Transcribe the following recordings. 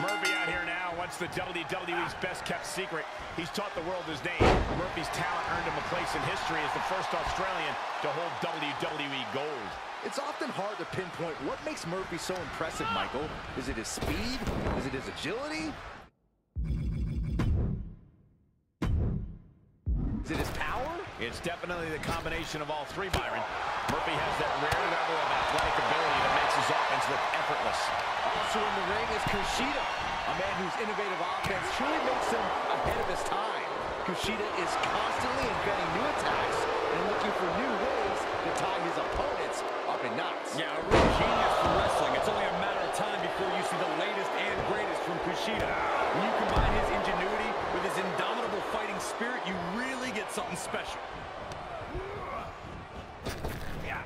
Murphy out here now wants the WWE's best-kept secret. He's taught the world his name. Murphy's talent earned him a place in history as the first Australian to hold WWE gold. It's often hard to pinpoint what makes Murphy so impressive, Michael. Is it his speed? Is it his agility? Is it his power? It's definitely the combination of all three, Byron. Murphy has that rare level of athletic ability his offense look effortless. Also in the ring is Kushida, a man whose innovative offense truly makes him ahead of his time. Kushida is constantly inventing new attacks and looking for new ways to tie his opponents up in knots. Yeah, a real genius for wrestling. It's only a matter of time before you see the latest and greatest from Kushida. When you combine his ingenuity with his indomitable fighting spirit, you really get something special. Yeah.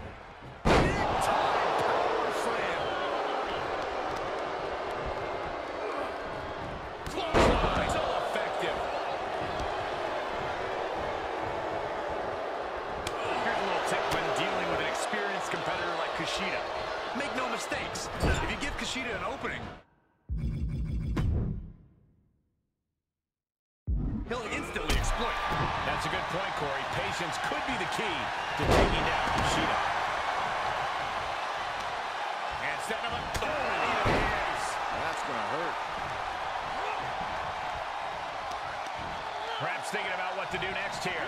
Big time power slam. Clothesline, so effective. Here's a little tip when dealing with an experienced competitor like Kushida. Make no mistakes. If you give Kushida an opening, he'll instantly exploit. That's a good point, Corey. Patience could be the key to taking down Kushida. And setting him up. Oh, knee to. That's gonna hurt. Perhaps thinking about what to do next here.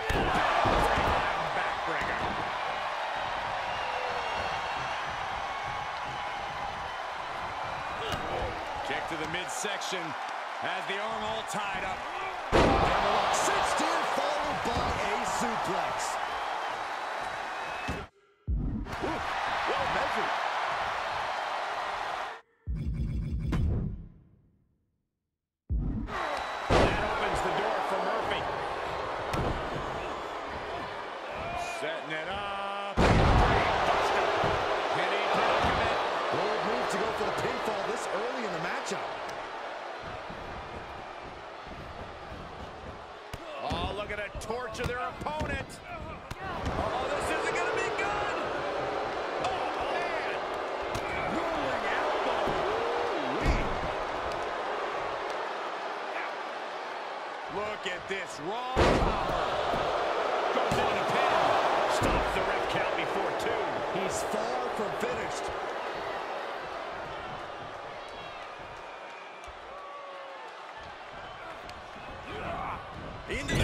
Backbreaker. To the midsection. Has the arm all tied up. In, followed by a suplex.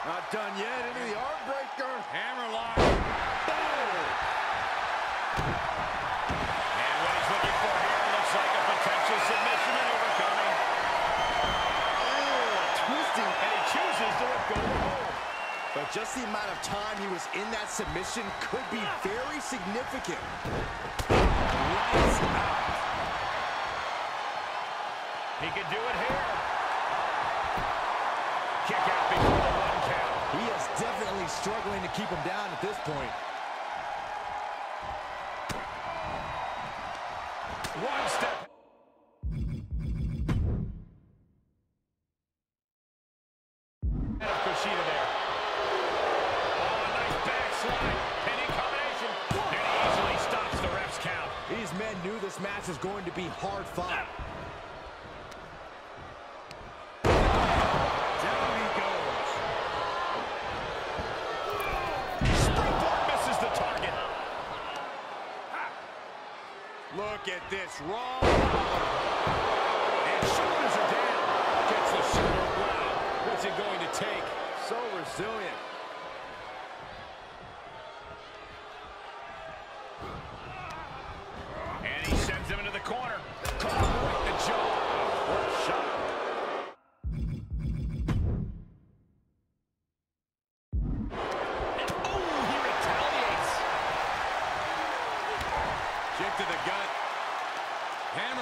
Wrenching the arm. Not done yet. Into the arm breaker. Hammerlock. Boom. And what he's looking for here looks like a potential submission and overcoming. Oh, twisting. And he chooses to go. But just the amount of time he was in that submission could be ah! very significant. Lights out. He could do it here. Definitely struggling to keep him down at this point. One step. There. Oh, a nice backslide. And he easily stops the ref's count. These men knew this match was going to be hard fought. Raw And shoulders are down. Gets the shoulder. Wow. What's it going to take? So resilient.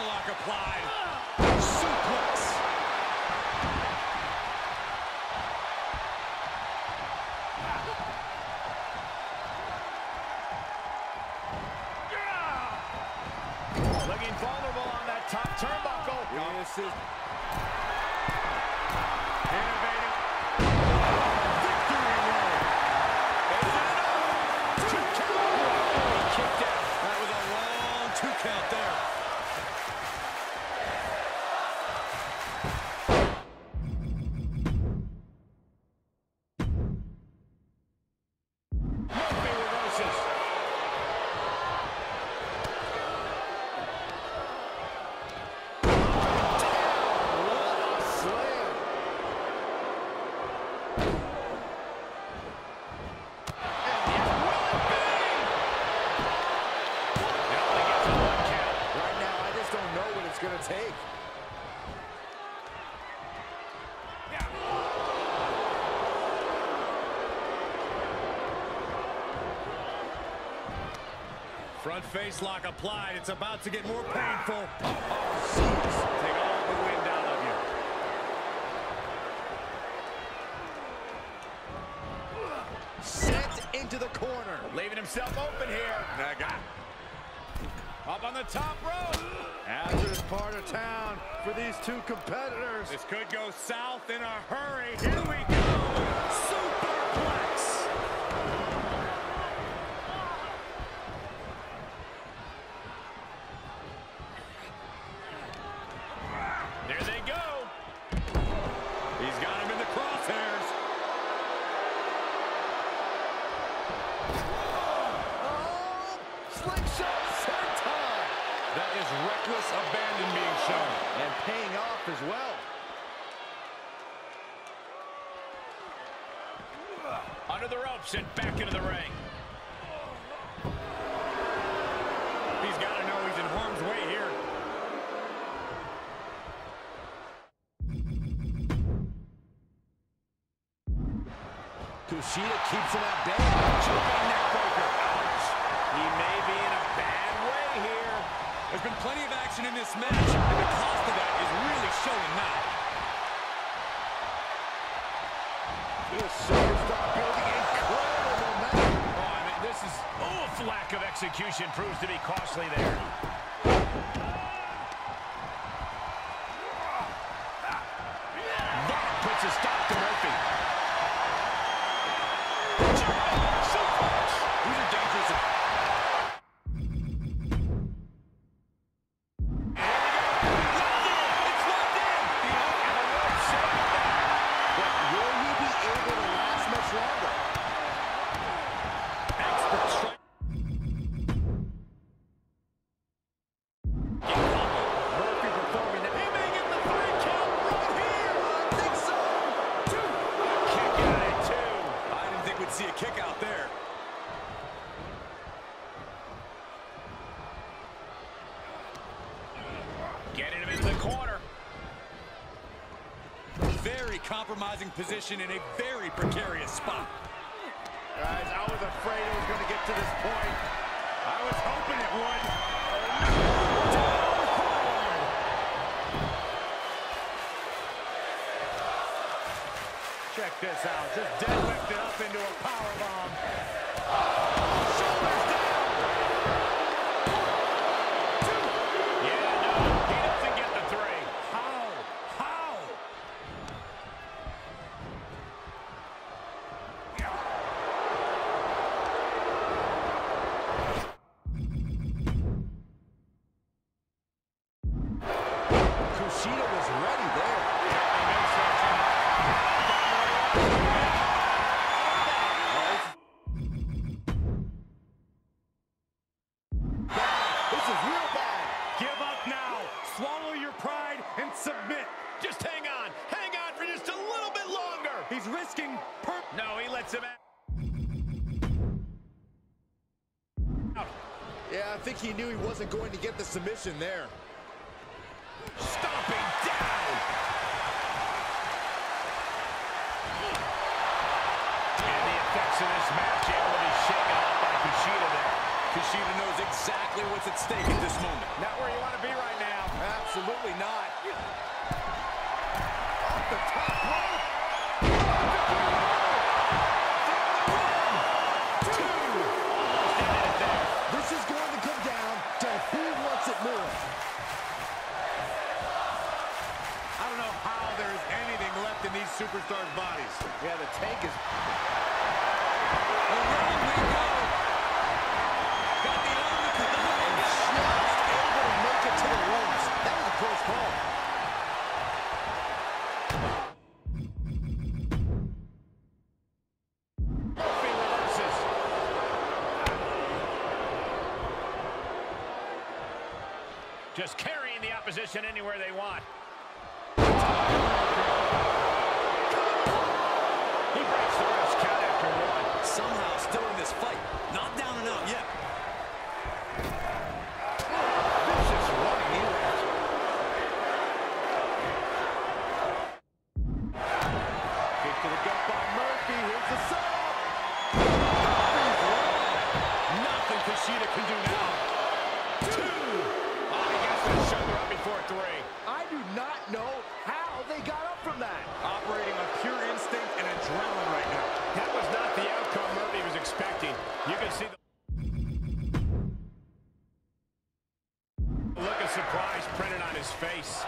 Hammerlock applied. Suplex. Yeah. Looking vulnerable on that top turnbuckle. This is innovative. Victory roll. Two count. He kicked out. Front face lock applied. It's about to get more painful. Take all the wind out of you. Sent into the corner. Leaving himself open here. Up on the top rope. Hazardous part of town for these two competitors. This could go south in a hurry. Here we go. Superplex. There they go. He's got him in the crosshairs. Oh, slingshot senton. That is reckless abandon being shown. And paying off as well. Under the ropes and back into the ring. He's got to know he's in harm's way here. Kushida keeps him at bay. Jumping neck breaker. Ouch. He may be in a bad way here. There's been plenty of action in this match, and the cost execution proves to be costly there. See a kick out there. Getting him in the corner. Very compromising position in a very precarious spot. Guys, I was afraid it was going to get to this point. I was hoping it would. Check this out. Just deadlifted up into a power bomb. Lets him out. Yeah, I think he knew he wasn't going to get the submission there. Stomping down. And the effects of this match able to be shaken off by Kushida there. Kushida knows exactly what's at stake at this moment. Not where you want to be right now. Absolutely not. Just carrying the opposition anywhere they want. He breaks the rest count after one. Somehow still in this fight. Not down and out yet. Vicious running in there. Kick to the gut by Murphy. Here's the setup. Nothing Kushida can do now. Two. Oh, he gets the shoulder up before three. I do not know how they got up from that. Operating on pure instinct and adrenaline right now. That was not the outcome Murphy was expecting. You can see the look of surprise printed on his face.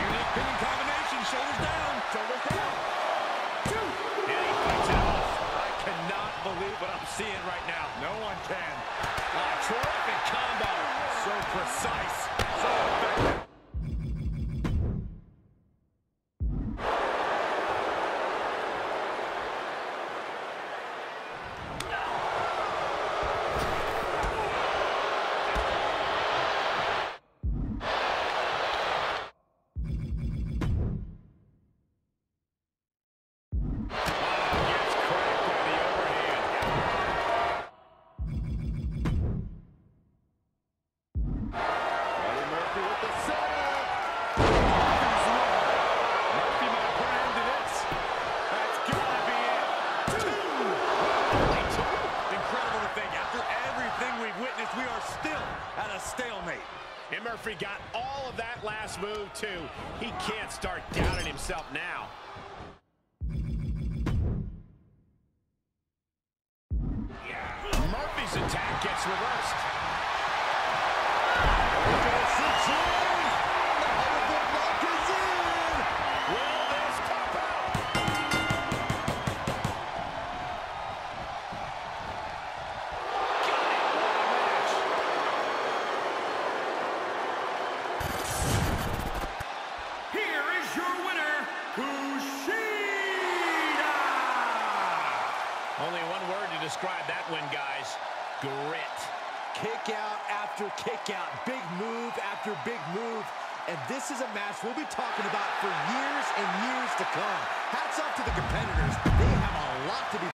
Unique pinning combination. Shoulders down. Shoulders down. Two. And he fights it off. I cannot believe what I'm seeing right now. No one can. Ah, terrific combo. So precise. Describe that win, guys. Grit. Kick out after kick out. Big move after big move. And this is a match we'll be talking about for years and years to come. Hats off to the competitors. They have a lot to be